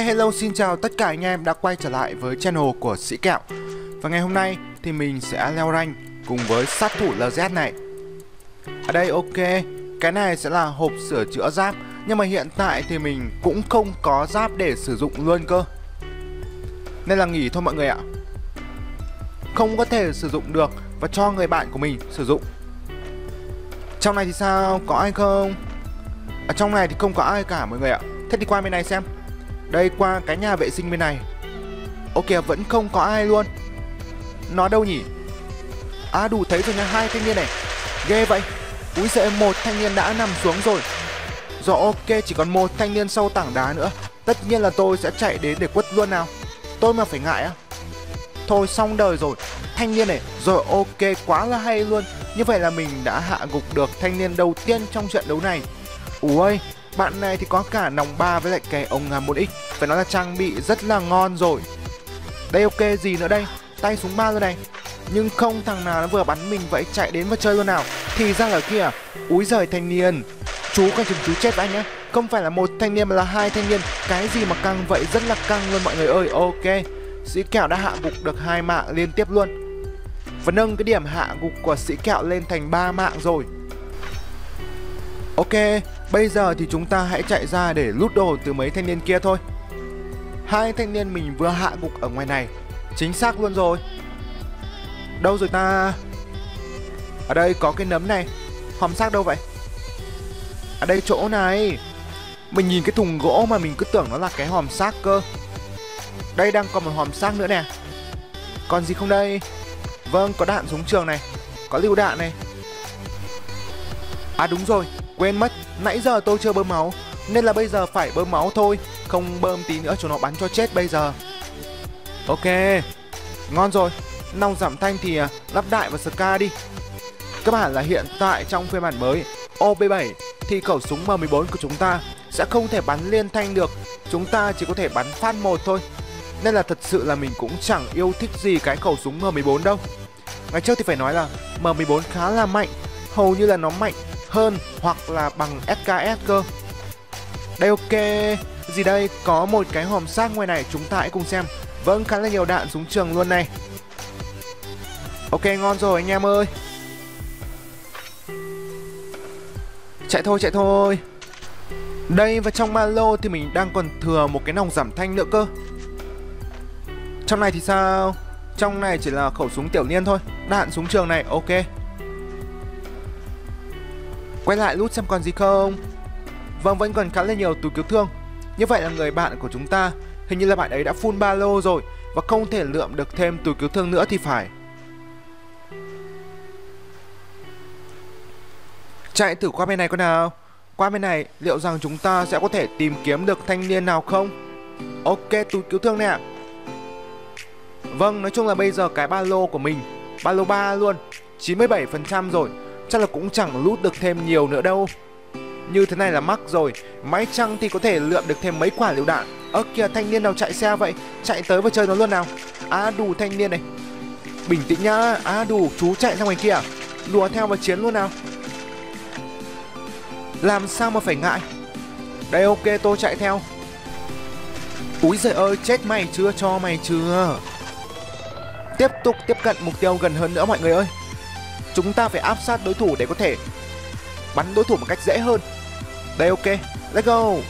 hello xin chào tất cả anh em đã quay trở lại với channel của Sĩ Kẹo. Và ngày hôm nay thì mình sẽ leo rank cùng với sát thủ LZ này. Ở đây ok, cái này sẽ là hộp sửa chữa giáp Nhưng mà hiện tại thì mình cũng không có giáp để sử dụng luôn cơ. Nên là nghỉ thôi mọi người ạ. Không có thể sử dụng được và cho người bạn của mình sử dụng. Trong này thì sao, có ai không? Ở trong này thì không có ai cả mọi người ạ. Thế thì qua bên này xem. Đây, qua cái nhà vệ sinh bên này. Ok, vẫn không có ai luôn. Nó đâu nhỉ? À đủ thấy rồi nha, hai thanh niên này. Ghê vậy. Úi giời một thanh niên đã nằm xuống rồi. Rồi, ok, chỉ còn một thanh niên sau tảng đá nữa. Tất nhiên là tôi sẽ chạy đến để quất luôn nào. Tôi mà phải ngại á. Thôi, xong đời rồi. Thanh niên này, Rồi, ok, quá là hay luôn. Như vậy là mình đã hạ gục được thanh niên đầu tiên trong trận đấu này. Ui bạn này thì có cả nòng 3 với lại cái ống ngắm 1x Phải nói là trang bị rất là ngon rồi. Đây ok gì nữa đây? Tay súng ba luôn này. Nhưng không thằng nào nó vừa bắn mình vậy chạy đến và chơi luôn nào. Thì ra là kia Úi giời thanh niên. Chú coi chừng chú chết với anh nhé Không phải là một thanh niên mà là hai thanh niên. Cái gì mà căng vậy? Rất là căng luôn mọi người ơi. Ok. Sĩ kẹo đã hạ gục được hai mạng liên tiếp luôn. Và nâng cái điểm hạ gục của sĩ kẹo lên thành 3 mạng rồi. Ok, bây giờ thì chúng ta hãy chạy ra để lút đồ từ mấy thanh niên kia thôi. Hai thanh niên mình vừa hạ gục ở ngoài này, Chính xác luôn rồi. Đâu rồi ta? Ở đây có cái nấm này. Hòm xác đâu vậy? Ở đây chỗ này. Mình nhìn cái thùng gỗ mà mình cứ tưởng nó là cái hòm xác cơ. Đây đang còn một hòm xác nữa nè. Còn gì không đây? Vâng có đạn súng trường này, Có lưu đạn này. À đúng rồi. Quên mất, nãy giờ tôi chưa bơm máu Nên là bây giờ phải bơm máu thôi Không bơm tí nữa cho nó bắn cho chết bây giờ. Ok Ngon rồi. Nòng giảm thanh thì à, lắp đại vào Ska đi. Các bạn là hiện tại trong phiên bản mới OB7 Thì khẩu súng M14 của chúng ta Sẽ không thể bắn liên thanh được. Chúng ta chỉ có thể bắn phát một thôi. Nên là thật sự là mình cũng chẳng yêu thích gì cái khẩu súng M14 đâu. Ngày trước thì phải nói là M14 khá là mạnh Hầu như là nó mạnh hơn hoặc là bằng SKS cơ. Đây ok, Gì đây? Có một cái hòm xác ngoài này, chúng ta hãy cùng xem. Vâng khá là nhiều đạn súng trường luôn này. Ok, ngon rồi anh em ơi. Chạy thôi chạy thôi. Đây, và trong ba lô thì mình đang còn thừa một cái nòng giảm thanh nữa cơ. Trong này thì sao? Trong này chỉ là khẩu súng tiểu niên thôi. Đạn súng trường này, ok. Quay lại lút xem còn gì không? Vâng vẫn còn khá là nhiều túi cứu thương. Như vậy là người bạn của chúng ta, Hình như là bạn ấy đã full ba lô rồi Và không thể lượm được thêm túi cứu thương nữa thì phải. Chạy thử qua bên này con nào. Qua bên này, liệu rằng chúng ta sẽ có thể tìm kiếm được thanh niên nào không? Ok, túi cứu thương nè Vâng nói chung là bây giờ cái ba lô của mình, Ba lô 3 luôn 97% rồi chắc là cũng chẳng lút được thêm nhiều nữa đâu. Như thế này là mắc rồi Máy chăng thì có thể lượm được thêm mấy quả lựu đạn? Ơ, kìa, thanh niên nào chạy xe vậy? Chạy tới và chơi nó luôn nào. À đủ thanh niên này. Bình tĩnh nhá À đủ chú chạy sang ngoài kia. Đùa theo và chiến luôn nào. Làm sao mà phải ngại? Đây, ok, tôi chạy theo. Úi giời ơi, chết mày chưa, cho mày chưa. Tiếp tục tiếp cận mục tiêu gần hơn nữa, mọi người ơi. Chúng ta phải áp sát đối thủ để có thể bắn đối thủ một cách dễ hơn. Đây ok, let's go.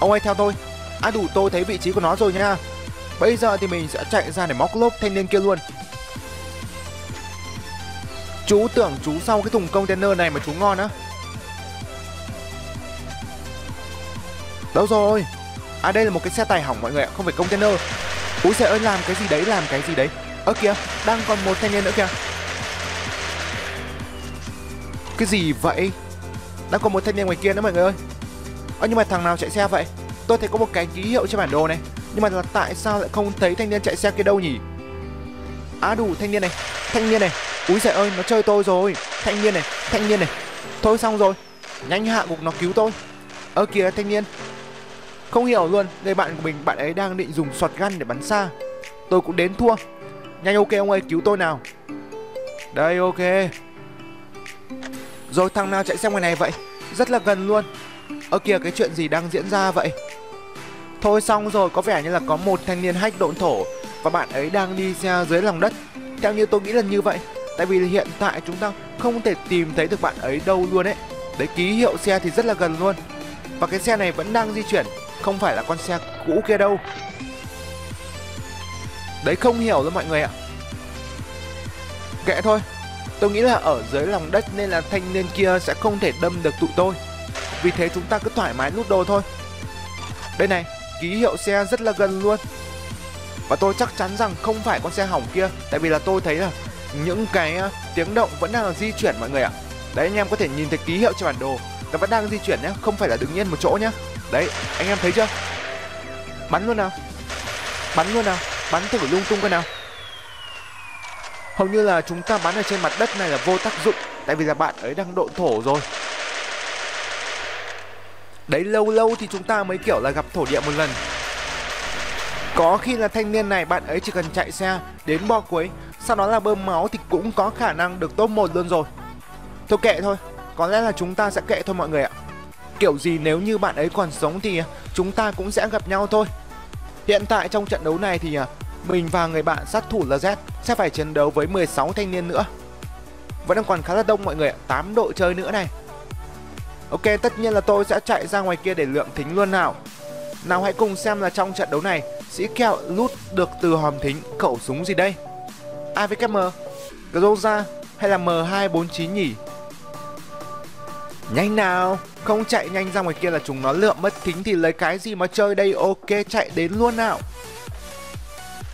Ông ấy theo tôi. À đủ tôi thấy vị trí của nó rồi nha. Bây giờ thì mình sẽ chạy ra để móc lốp thanh niên kia luôn. Chú tưởng chú sau cái thùng container này mà chú ngon á. Đâu rồi? À đây là một cái xe tải hỏng mọi người ạ, không phải container. Úi giời ơi làm cái gì đấy, làm cái gì đấy. Ơ kìa, đang còn một thanh niên nữa kìa. Cái gì vậy? Đang có một thanh niên ngoài kia nữa mọi người ơi. Ơ nhưng mà thằng nào chạy xe vậy? Tôi thấy có một cái ký hiệu trên bản đồ này. Nhưng mà là tại sao lại không thấy thanh niên chạy xe kia đâu nhỉ? Á à, đủ thanh niên này Thanh niên này. Úi giời ơi nó chơi tôi rồi. Thanh niên này Thanh niên này. Thôi xong rồi. Nhanh hạ gục nó cứu tôi. Ơ kìa thanh niên. Không hiểu luôn Người bạn của mình bạn ấy đang định dùng sọt gan để bắn xa. Tôi cũng đến thua. Nhanh ok ông ơi cứu tôi nào. Đây ok rồi thằng nào chạy xe ngoài này vậy Rất là gần luôn Ơ kìa cái chuyện gì đang diễn ra vậy Thôi xong rồi, có vẻ như là có một thanh niên hách độn thổ và bạn ấy đang đi xe dưới lòng đất. Theo như tôi nghĩ là như vậy. Tại vì hiện tại chúng ta không thể tìm thấy được bạn ấy đâu luôn ấy. Đấy ký hiệu xe thì rất là gần luôn. Và cái xe này vẫn đang di chuyển, không phải là con xe cũ kia đâu. Đấy không hiểu luôn mọi người ạ. Kệ thôi, tôi nghĩ là ở dưới lòng đất nên là thanh niên kia sẽ không thể đâm được tụi tôi. Vì thế chúng ta cứ thoải mái lút đồ thôi. Đây này, ký hiệu xe rất là gần luôn. Và tôi chắc chắn rằng không phải con xe hỏng kia Tại vì là tôi thấy là những cái ờ, tiếng động vẫn đang di chuyển mọi người ạ Đấy anh em có thể nhìn thấy ký hiệu trên bản đồ Nó vẫn đang di chuyển nhé, không phải là đứng yên một chỗ nhé Đấy, anh em thấy chưa Bắn luôn nào Bắn luôn nào, bắn thử lung tung coi nào Hầu như là chúng ta bắn ở trên mặt đất này là vô tác dụng, Tại vì là bạn ấy đang độ thổ rồi. Đấy, lâu lâu thì chúng ta mới, kiểu là, gặp thổ địa một lần. Có khi là thanh niên này bạn ấy chỉ cần chạy xe đến bo cuối, Sau đó là bơm máu thì cũng có khả năng được top 1 luôn rồi. Thôi kệ thôi, Có lẽ là chúng ta sẽ kệ thôi mọi người ạ. Kiểu gì nếu như bạn ấy còn sống thì chúng ta cũng sẽ gặp nhau thôi. Hiện tại trong trận đấu này thì à, mình và người bạn sát thủ LZ sẽ phải chiến đấu với 16 thanh niên nữa Vẫn đang còn khá là đông mọi người ạ 8 đội chơi nữa này Ok tất nhiên là tôi sẽ chạy ra ngoài kia để lượm thính luôn nào Nào hãy cùng xem là trong trận đấu này Sĩ kẹo lút được từ hòm thính khẩu súng gì đây? AVKM, Groza hay là M249 nhỉ? Nhanh nào, không chạy nhanh ra ngoài kia là chúng nó lượm mất thính thì lấy cái gì mà chơi đây ok chạy đến luôn nào.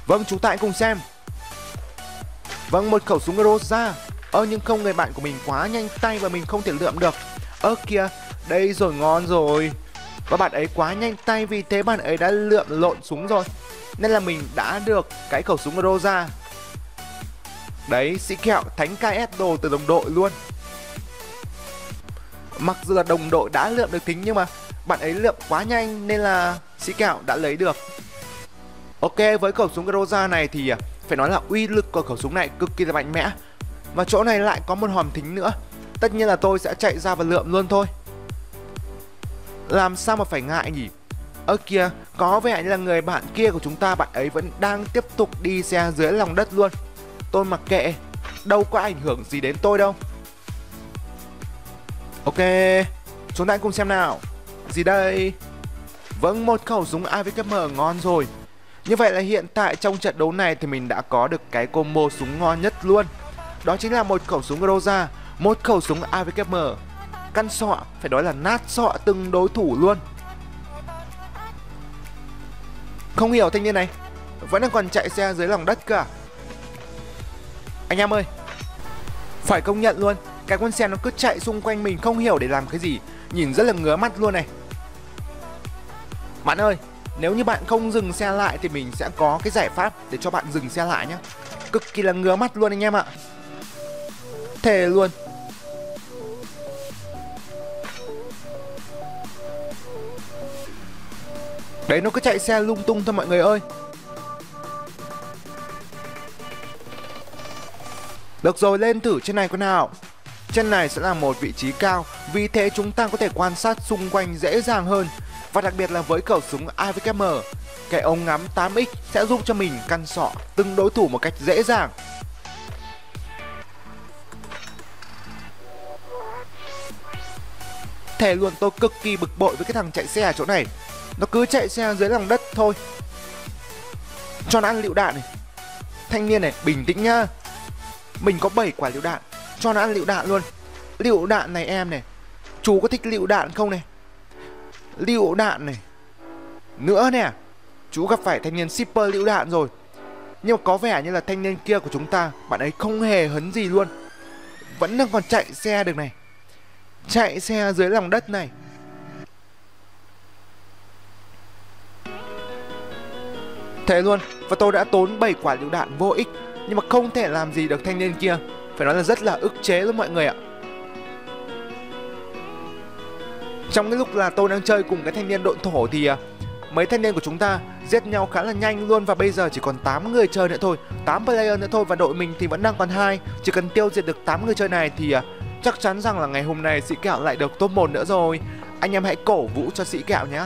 Vâng chúng ta hãy cùng xem. Vâng một khẩu súng Groza. Ơ nhưng không người bạn của mình quá nhanh tay và mình không thể lượm được. Ơ kìa, đây rồi ngon rồi. Và bạn ấy quá nhanh tay vì thế bạn ấy đã lượm lộn súng rồi Nên là mình đã được cái khẩu súng Rosa Đấy, sĩ kẹo thánh KS đồ từ đồng đội luôn Mặc dù là đồng đội đã lượm được thính nhưng mà bạn ấy lượm quá nhanh nên là sĩ kẹo đã lấy được Ok, với khẩu súng Groza này thì à, phải nói là uy lực của khẩu súng này cực kỳ là mạnh mẽ Và chỗ này lại có một hòm thính nữa Tất nhiên là tôi sẽ chạy ra và lượm luôn thôi làm sao mà phải ngại nhỉ? Ơ kìa, có vẻ như là người bạn kia của chúng ta bạn ấy vẫn đang tiếp tục đi xe dưới lòng đất luôn. Tôi mặc kệ, đâu có ảnh hưởng gì đến tôi đâu. Ok, chúng ta cùng xem nào. Gì đây? Vâng, một khẩu súng AVKM ngon rồi. Như vậy là hiện tại trong trận đấu này thì mình đã có được cái combo súng ngon nhất luôn. Đó chính là một khẩu súng Groza, một khẩu súng AVKM căn sọ phải nói là nát sọ từng đối thủ luôn. Không hiểu thanh niên này vẫn đang còn chạy xe dưới lòng đất cả à? anh em ơi phải công nhận luôn cái con xe nó cứ chạy xung quanh mình không hiểu để làm cái gì. Nhìn rất là ngứa mắt luôn này. Bạn ơi nếu như bạn không dừng xe lại thì mình sẽ có cái giải pháp để cho bạn dừng xe lại nhé. Cực kỳ là ngứa mắt luôn anh em ạ. Thề luôn. Đấy, nó cứ chạy xe lung tung thôi mọi người ơi. Được rồi, lên thử trên này con nào Trên này sẽ là một vị trí cao, Vì thế chúng ta có thể quan sát xung quanh dễ dàng hơn. Và đặc biệt là với khẩu súng AVKM Cái ống ngắm 8X sẽ giúp cho mình căn sọ từng đối thủ một cách dễ dàng. Thề luôn tôi cực kỳ bực bội với cái thằng chạy xe ở chỗ này. Nó cứ chạy xe dưới lòng đất thôi. Cho nó ăn lựu đạn này. Thanh niên này, bình tĩnh nhá. Mình có 7 quả lựu đạn. Cho nó ăn lựu đạn luôn. Lựu đạn này em này. Chú có thích lựu đạn không này? Lựu đạn này. Nữa nè, Chú gặp phải thanh niên shipper lựu đạn rồi. Nhưng mà có vẻ như là thanh niên kia của chúng ta, Bạn ấy không hề hấn gì luôn. Vẫn đang còn chạy xe được này. Chạy xe dưới lòng đất này. Thế luôn, Và tôi đã tốn 7 quả lựu đạn vô ích. Nhưng mà không thể làm gì được thanh niên kia. Phải nói là rất là ức chế luôn mọi người ạ. Trong cái lúc là tôi đang chơi cùng cái thanh niên độn thổ thì à, mấy thanh niên của chúng ta giết nhau khá là nhanh luôn và bây giờ chỉ còn 8 người chơi nữa thôi. 8 player nữa thôi và đội mình thì vẫn đang còn hai. Chỉ cần tiêu diệt được 8 người chơi này thì à, chắc chắn rằng là ngày hôm nay sĩ kẹo lại được top 1 nữa rồi. Anh em hãy cổ vũ cho sĩ kẹo nhé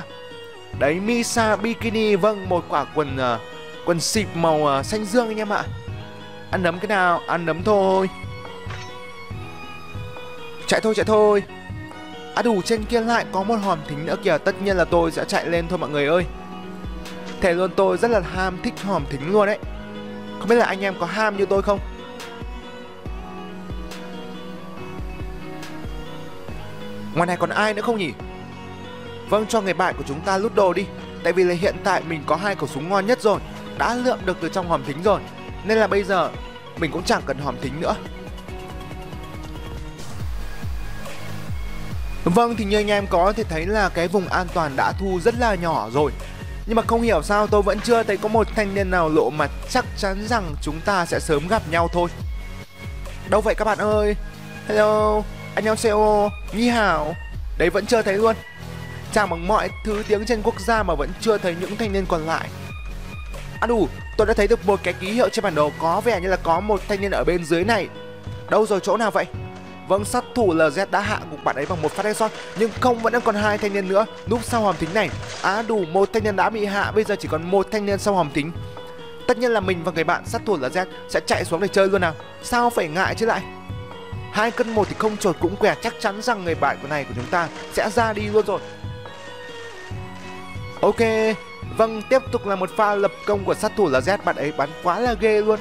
Đấy Misa Bikini Vâng một quả quần uh, quần xịp màu uh, xanh dương anh em ạ. Ăn nấm cái nào? Ăn nấm thôi. Chạy thôi chạy thôi. À đủ, trên kia lại có một hòm thính nữa kìa. Tất nhiên là tôi sẽ chạy lên thôi, mọi người ơi. Thế luôn, tôi rất là ham thích hòm thính luôn đấy. Không biết là anh em có ham như tôi không? Ngoài này còn ai nữa không nhỉ? Vâng cho người bạn của chúng ta lút đồ đi. Tại vì là hiện tại mình có hai khẩu súng ngon nhất rồi. Đã lượm được từ trong hòm thính rồi. Nên là bây giờ mình cũng chẳng cần hòm thính nữa. Vâng thì như anh em có thể thấy là cái vùng an toàn đã thu rất là nhỏ rồi. Nhưng mà không hiểu sao, tôi vẫn chưa thấy có một thanh niên nào lộ mặt chắc chắn rằng chúng ta sẽ sớm gặp nhau thôi. Đâu vậy các bạn ơi? Hello, Anh em CEO Nhi Hảo. Đấy, vẫn chưa thấy luôn. Chào bằng mọi thứ tiếng trên quốc gia mà vẫn chưa thấy những thanh niên còn lại. À đủ, Tôi đã thấy được một cái ký hiệu trên bản đồ. Có vẻ như là có một thanh niên ở bên dưới này. Đâu rồi, chỗ nào vậy? Vâng, sát thủ LZ đã hạ gục bạn ấy bằng một phát headshot Nhưng không vẫn đang còn hai thanh niên nữa. Núp sau hòm thính này Á à, đủ, một thanh niên đã bị hạ Bây giờ chỉ còn một thanh niên sau hòm thính. Tất nhiên là mình và người bạn sát thủ LZ sẽ chạy xuống để chơi luôn nào. Sao phải ngại chứ lại? Hai cân một thì không trột cũng què Chắc chắn rằng người bạn của này của chúng ta sẽ ra đi luôn rồi. Ok Vâng, tiếp tục là một pha lập công của sát thủ LZ Bạn ấy bắn quá là ghê luôn.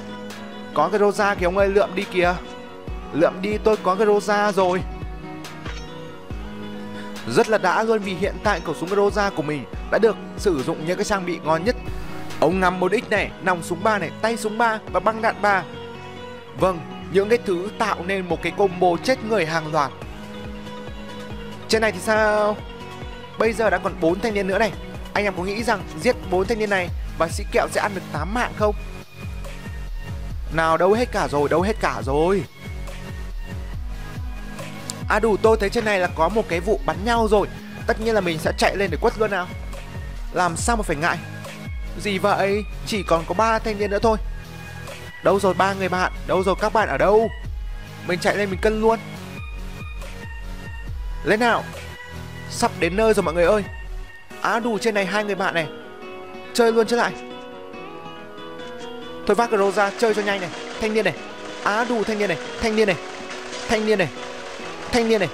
Có cái Rosa kìa ông ơi lượm đi kìa. Lượm đi tôi có cái Rosa rồi. Rất là đã luôn vì hiện tại khẩu súng Rosa của mình đã được sử dụng những cái trang bị ngon nhất. Ống ngắm 1x này, nòng súng 3 này, tay súng 3 và băng đạn 3 Vâng, những cái thứ tạo nên một cái combo chết người hàng loạt. Trên này thì sao? Bây giờ đã còn 4 thanh niên nữa này. Anh em có nghĩ rằng giết 4 thanh niên này và sĩ kẹo sẽ ăn được 8 mạng không? Nào đâu hết cả rồi, đâu hết cả rồi. À đủ, tôi thấy trên này là có một cái vụ bắn nhau rồi. Tất nhiên là mình sẽ chạy lên để quất luôn nào. Làm sao mà phải ngại? Gì vậy? Chỉ còn có ba thanh niên nữa thôi. Đâu rồi ba người bạn? Đâu rồi các bạn ở đâu? Mình chạy lên mình cân luôn. Lên nào. Sắp đến nơi rồi mọi người ơi. Á đủ, trên này hai người bạn này. Chơi luôn chứ lại. Thôi vác cái ra, chơi cho nhanh này. Thanh niên này. Á đủ, thanh niên này. Thanh niên này. Thanh niên này thanh niên này.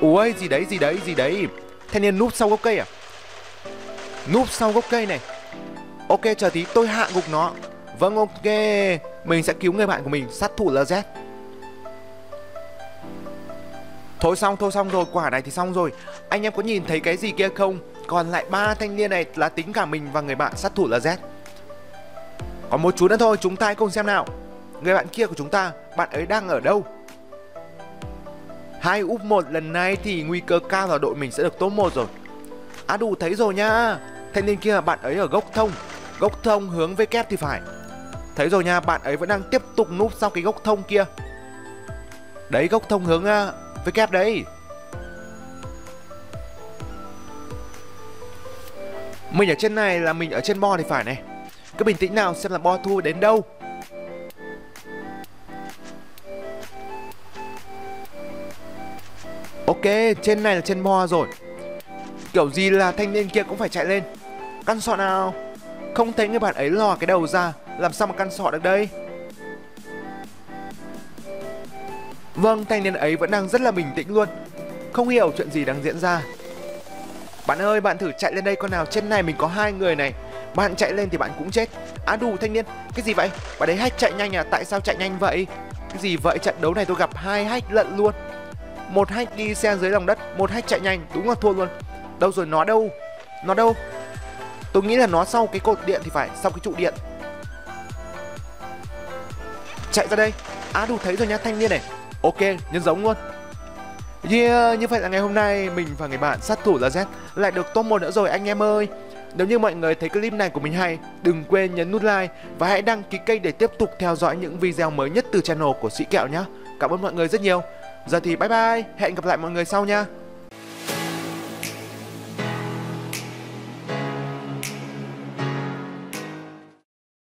Ui, gì đấy gì đấy gì đấy. Thanh niên núp sau gốc cây à? Núp sau gốc cây này. Ok, chờ tí, tôi hạ gục nó. Vâng ok. Mình sẽ cứu người bạn của mình, sát thủ LZ thôi xong thôi xong rồi, quả này thì xong rồi. Anh em có nhìn thấy cái gì kia không? Còn lại ba thanh niên này là tính cả mình và người bạn sát thủ LZ còn một chú nữa thôi, chúng ta hãy cùng xem nào. Người bạn kia của chúng ta, bạn ấy đang ở đâu? Hai úp một lần này thì nguy cơ cao là đội mình sẽ được top 1 rồi. À đủ thấy rồi nha. Thanh niên kia, bạn ấy ở gốc thông. Gốc thông hướng với kép thì phải. Thấy rồi nha, bạn ấy vẫn đang tiếp tục núp sau cái gốc thông kia. Đấy gốc thông hướng à, với kép đấy Mình ở trên này là mình ở trên bo thì phải này. Cứ bình tĩnh nào, xem là bo thu đến đâu. Ok, trên này là trên bo rồi. Kiểu gì là thanh niên kia cũng phải chạy lên. Căn sọ nào? Không thấy người bạn ấy lò cái đầu ra Làm sao mà căn sọ được đây? Vâng, thanh niên ấy vẫn đang rất là bình tĩnh luôn. Không hiểu chuyện gì đang diễn ra. Bạn ơi, bạn thử chạy lên đây con nào Trên này mình có hai người này. Bạn chạy lên thì bạn cũng chết. À đủ thanh niên, cái gì vậy? Bạn ấy hack chạy nhanh à, tại sao chạy nhanh vậy? Cái gì vậy, trận đấu này tôi gặp hai hack lận luôn một hack đi xe dưới lòng đất một hack chạy nhanh đúng là thua luôn. Đâu rồi nó đâu? Nó đâu? Tôi nghĩ là nó sau cái cột điện thì phải sau cái trụ điện. Chạy ra đây. Á đủ thấy rồi nhá thanh niên này. Ok nhân giống luôn. Yeah, như vậy là ngày hôm nay mình và người bạn sát thủ là Z. Lại được top 1 nữa rồi anh em ơi. Nếu như mọi người thấy clip này của mình hay, đừng quên nhấn nút like và hãy đăng ký kênh để tiếp tục theo dõi những video mới nhất từ channel của Sĩ Kẹo nhé. Cảm ơn mọi người rất nhiều. Giờ thì bye bye, hẹn gặp lại mọi người sau nha.